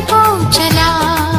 को चला।